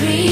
breathe.